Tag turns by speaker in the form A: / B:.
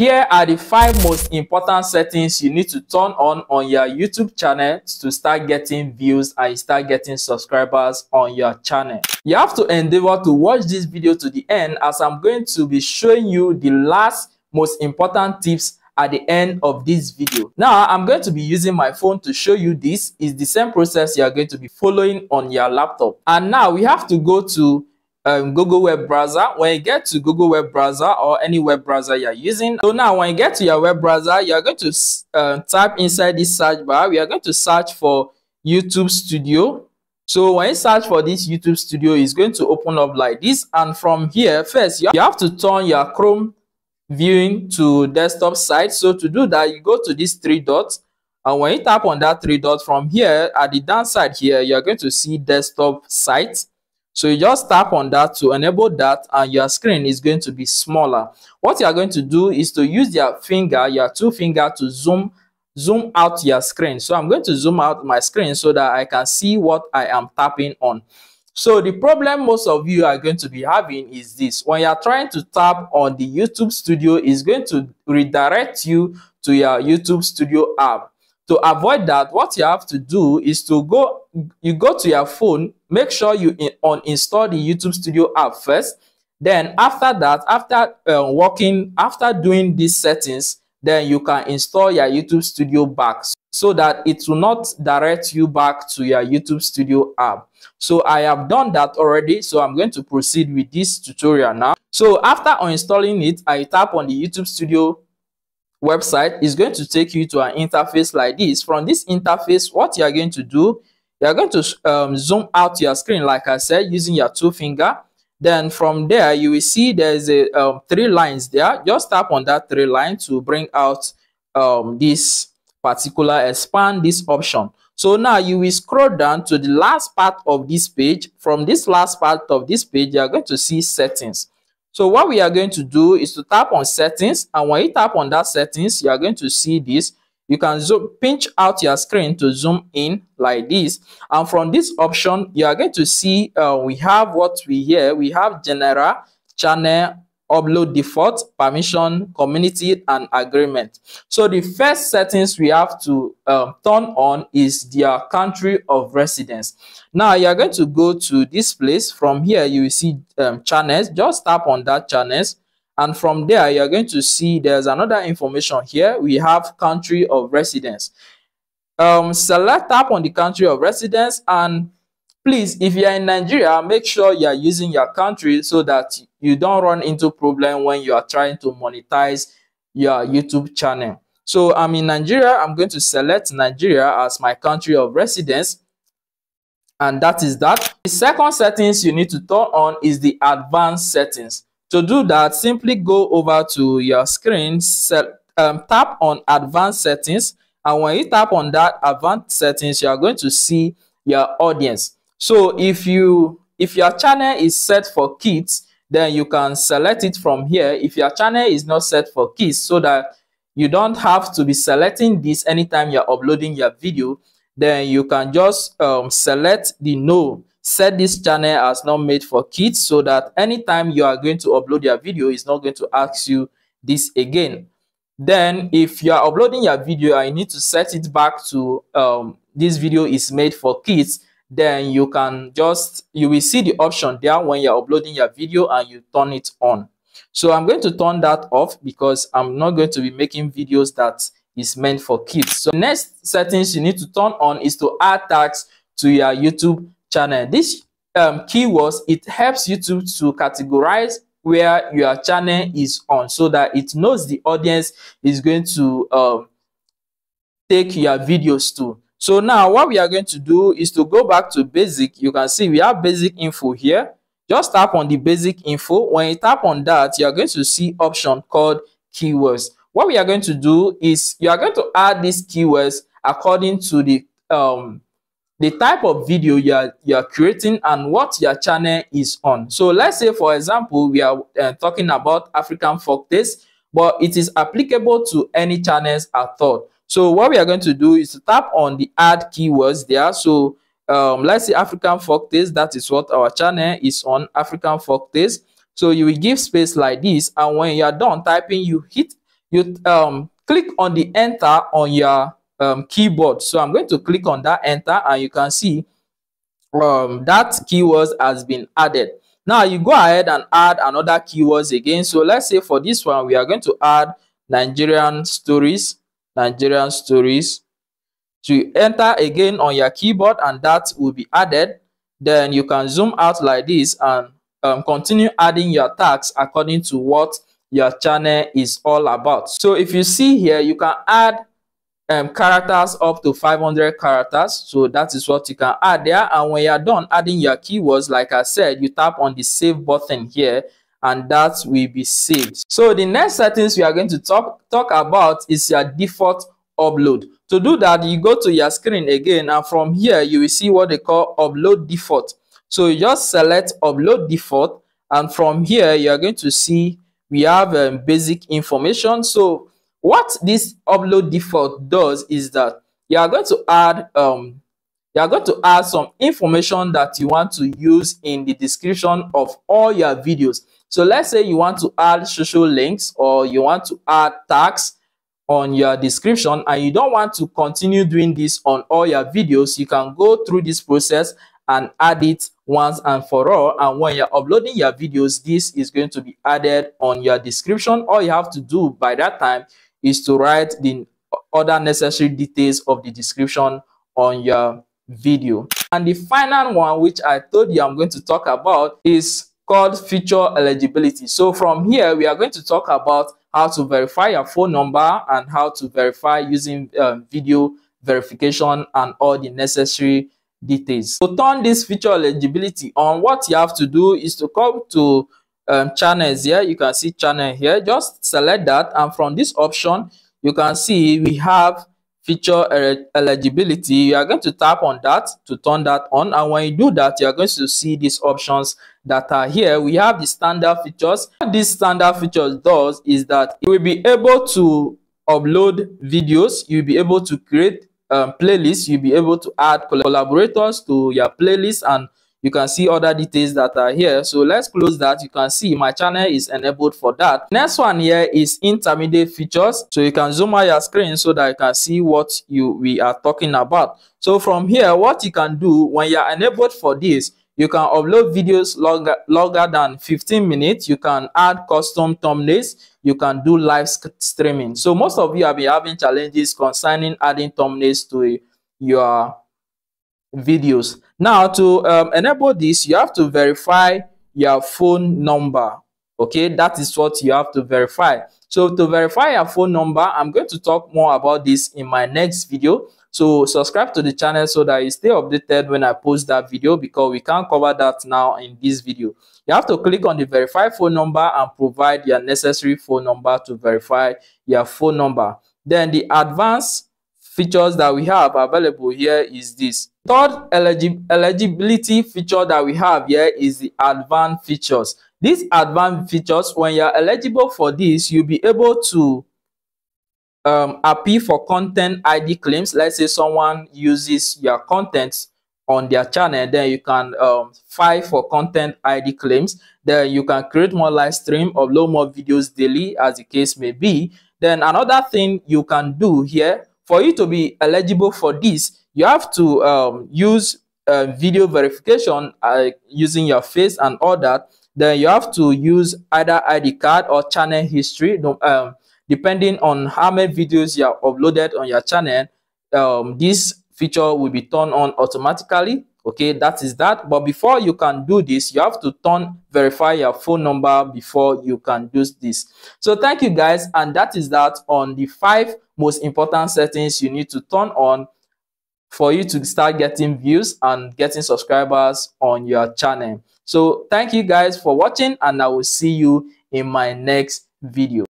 A: Here are the five most important settings you need to turn on on your YouTube channel to start getting views and start getting subscribers on your channel. You have to endeavor to watch this video to the end as I'm going to be showing you the last most important tips at the end of this video. Now, I'm going to be using my phone to show you this. It's the same process you are going to be following on your laptop. And now we have to go to um, Google web browser. When you get to Google web browser or any web browser you're using. So now when you get to your web browser, you're going to uh, type inside this search bar. We are going to search for YouTube Studio. So when you search for this YouTube Studio, it's going to open up like this. And from here, first, you have to turn your Chrome viewing to desktop side. So to do that, you go to these three dots. And when you tap on that three dots from here, at the downside here, you're going to see desktop site. So you just tap on that to enable that and your screen is going to be smaller. What you are going to do is to use your finger, your two finger to zoom zoom out your screen. So I'm going to zoom out my screen so that I can see what I am tapping on. So the problem most of you are going to be having is this. When you're trying to tap on the YouTube Studio, it's going to redirect you to your YouTube Studio app. To avoid that, what you have to do is to go, you go to your phone, make sure you in, uninstall the YouTube Studio app first. Then after that, after uh, working, after doing these settings, then you can install your YouTube Studio back so that it will not direct you back to your YouTube Studio app. So I have done that already. So I'm going to proceed with this tutorial now. So after uninstalling it, I tap on the YouTube Studio website is going to take you to an interface like this. From this interface, what you are going to do, you are going to um, zoom out your screen, like I said, using your two finger. Then from there, you will see there's a um, three lines there. Just tap on that three line to bring out um, this particular expand this option. So now you will scroll down to the last part of this page. From this last part of this page, you are going to see settings. So what we are going to do is to tap on settings and when you tap on that settings, you are going to see this. You can zoom, pinch out your screen to zoom in like this. And from this option, you are going to see uh, we have what we here. We have general, channel, upload default, permission, community, and agreement. So the first settings we have to um, turn on is their country of residence. Now you are going to go to this place. From here, you will see um, channels. Just tap on that channels. And from there, you're going to see there's another information here. We have country of residence. Um, select tap on the country of residence and please, if you're in Nigeria, make sure you're using your country so that you don't run into problem when you are trying to monetize your YouTube channel. So I'm in Nigeria. I'm going to select Nigeria as my country of residence and that is that. The second settings you need to turn on is the advanced settings. To do that, simply go over to your screen, um, tap on advanced settings, and when you tap on that advanced settings, you are going to see your audience. So if you if your channel is set for kids, then you can select it from here. If your channel is not set for kids, so that you don't have to be selecting this anytime you're uploading your video, then you can just um, select the no set this channel as not made for kids so that anytime you are going to upload your video it's not going to ask you this again then if you are uploading your video you need to set it back to um, this video is made for kids then you can just you will see the option there when you're uploading your video and you turn it on so i'm going to turn that off because i'm not going to be making videos that is meant for kids. So next settings you need to turn on is to add tags to your YouTube channel. This um, keywords, it helps YouTube to categorize where your channel is on so that it knows the audience is going to um, take your videos to. So now what we are going to do is to go back to basic. You can see we have basic info here. Just tap on the basic info. When you tap on that, you are going to see option called keywords what we are going to do is you are going to add these keywords according to the um the type of video you are, you are creating and what your channel is on. So let's say, for example, we are uh, talking about African folktales, but it is applicable to any channels at all. So what we are going to do is to tap on the add keywords there. So um, let's say African folktales, that is what our channel is on, African folktales. So you will give space like this. And when you are done typing, you hit you um, click on the enter on your um, keyboard. So I'm going to click on that enter and you can see um, that keywords has been added. Now you go ahead and add another keywords again. So let's say for this one, we are going to add Nigerian stories, Nigerian stories. to enter again on your keyboard and that will be added. Then you can zoom out like this and um, continue adding your tags according to what your channel is all about. So if you see here, you can add um, characters up to 500 characters. So that is what you can add there. And when you're done adding your keywords, like I said, you tap on the save button here and that will be saved. So the next settings we are going to talk, talk about is your default upload. To do that, you go to your screen again and from here you will see what they call upload default. So you just select upload default and from here you are going to see we have um, basic information. So what this upload default does is that you are going to add um, you are going to add some information that you want to use in the description of all your videos. So let's say you want to add social links or you want to add tags on your description and you don't want to continue doing this on all your videos, you can go through this process and add it once and for all. And when you're uploading your videos, this is going to be added on your description. All you have to do by that time is to write the other necessary details of the description on your video. And the final one, which I told you I'm going to talk about, is called feature eligibility. So from here, we are going to talk about how to verify your phone number and how to verify using um, video verification and all the necessary details. To turn this feature eligibility on, what you have to do is to come to um, channels here. You can see channel here. Just select that. And from this option, you can see we have feature eligibility. You are going to tap on that to turn that on. And when you do that, you are going to see these options that are here. We have the standard features. What this standard features does is that you will be able to upload videos. You'll be able to create um, playlists. You'll be able to add collaborators to your playlist and you can see other details that are here. So let's close that. You can see my channel is enabled for that. Next one here is intermediate features. So you can zoom out your screen so that you can see what you we are talking about. So from here what you can do when you're enabled for this you can upload videos longer longer than 15 minutes. You can add custom thumbnails. You can do live streaming. So most of you have been having challenges concerning adding thumbnails to your videos. Now, to um, enable this, you have to verify your phone number. Okay, that is what you have to verify. So to verify your phone number, I'm going to talk more about this in my next video. So subscribe to the channel so that you stay updated when I post that video because we can't cover that now in this video. You have to click on the verify phone number and provide your necessary phone number to verify your phone number. Then the advanced features that we have available here is this. Third eligi eligibility feature that we have here is the advanced features. These advanced features, when you're eligible for this, you'll be able to um, appeal for content ID claims. Let's say someone uses your content on their channel, then you can um, file for content ID claims. Then you can create more live stream, upload more videos daily, as the case may be. Then another thing you can do here for you to be eligible for this, you have to um, use uh, video verification uh, using your face and all that. Then you have to use either ID card or channel history. Um, depending on how many videos you have uploaded on your channel, um, this feature will be turned on automatically. Okay, that is that. But before you can do this, you have to turn verify your phone number before you can do this. So thank you guys. And that is that on the five most important settings you need to turn on for you to start getting views and getting subscribers on your channel. So thank you guys for watching and I will see you in my next video.